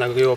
나가요